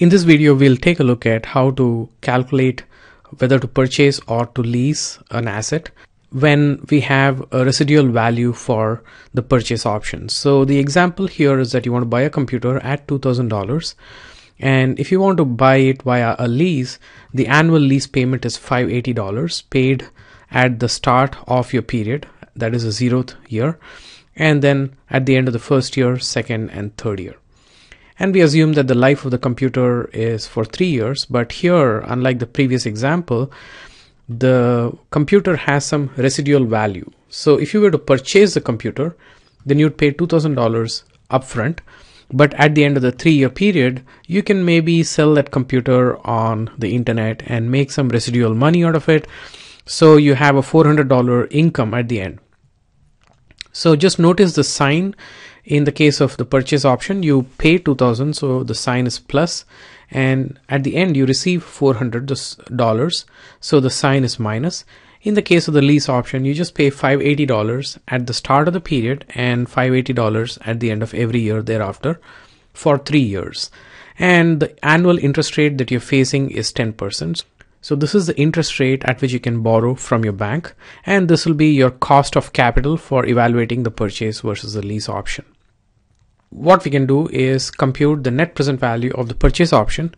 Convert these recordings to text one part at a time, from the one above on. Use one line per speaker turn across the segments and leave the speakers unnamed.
In this video, we'll take a look at how to calculate whether to purchase or to lease an asset when we have a residual value for the purchase option. So the example here is that you want to buy a computer at $2,000 and if you want to buy it via a lease, the annual lease payment is $580 paid at the start of your period, that is the zeroth year, and then at the end of the first year, second and third year and we assume that the life of the computer is for three years but here unlike the previous example the computer has some residual value. So if you were to purchase the computer then you'd pay $2000 upfront but at the end of the three year period you can maybe sell that computer on the internet and make some residual money out of it. So you have a $400 income at the end. So just notice the sign in the case of the purchase option you pay 2000 so the sign is plus and at the end you receive $400 so the sign is minus. In the case of the lease option you just pay $580 at the start of the period and $580 at the end of every year thereafter for 3 years. And the annual interest rate that you're facing is 10% so this is the interest rate at which you can borrow from your bank and this will be your cost of capital for evaluating the purchase versus the lease option. What we can do is compute the net present value of the purchase option,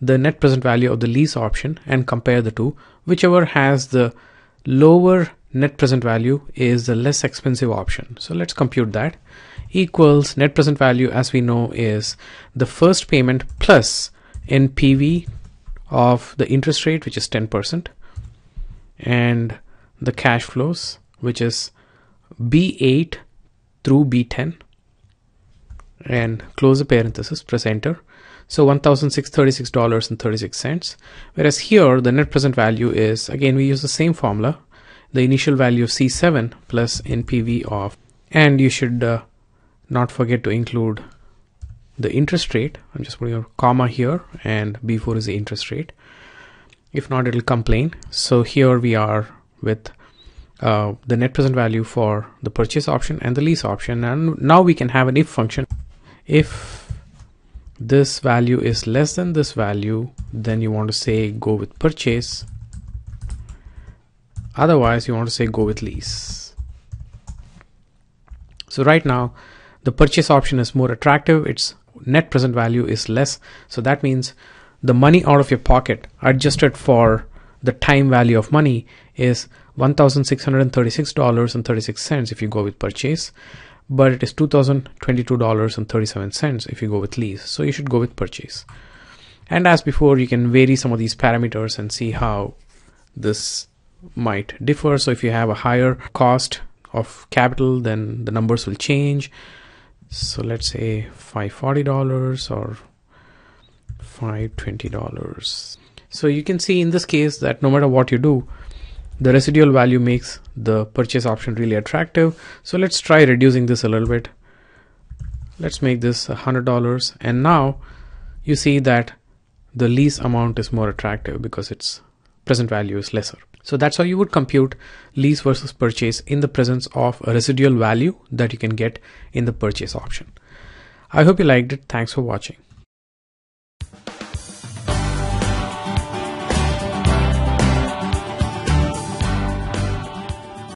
the net present value of the lease option and compare the two. Whichever has the lower net present value is the less expensive option. So let's compute that equals net present value as we know is the first payment plus NPV of the interest rate which is 10% and the cash flows which is B8 through B10 and close the parenthesis press enter. So $1,636.36 whereas here the net present value is again we use the same formula the initial value of C7 plus NPV of and you should uh, not forget to include the interest rate. I'm just putting a comma here and B4 is the interest rate. If not it'll complain. So here we are with uh, the net present value for the purchase option and the lease option. And now we can have an if function. If this value is less than this value then you want to say go with purchase. Otherwise you want to say go with lease. So right now the purchase option is more attractive. Its net present value is less. So that means the money out of your pocket adjusted for the time value of money is $1,636.36 if you go with purchase but it is $2,022.37 if you go with lease. So you should go with purchase. And as before you can vary some of these parameters and see how this might differ. So if you have a higher cost of capital then the numbers will change so let's say $540 or $520 so you can see in this case that no matter what you do the residual value makes the purchase option really attractive. So let's try reducing this a little bit. Let's make this $100 and now you see that the lease amount is more attractive because its present value is lesser so that's how you would compute lease versus purchase in the presence of a residual value that you can get in the purchase option. I hope you liked it. Thanks for watching.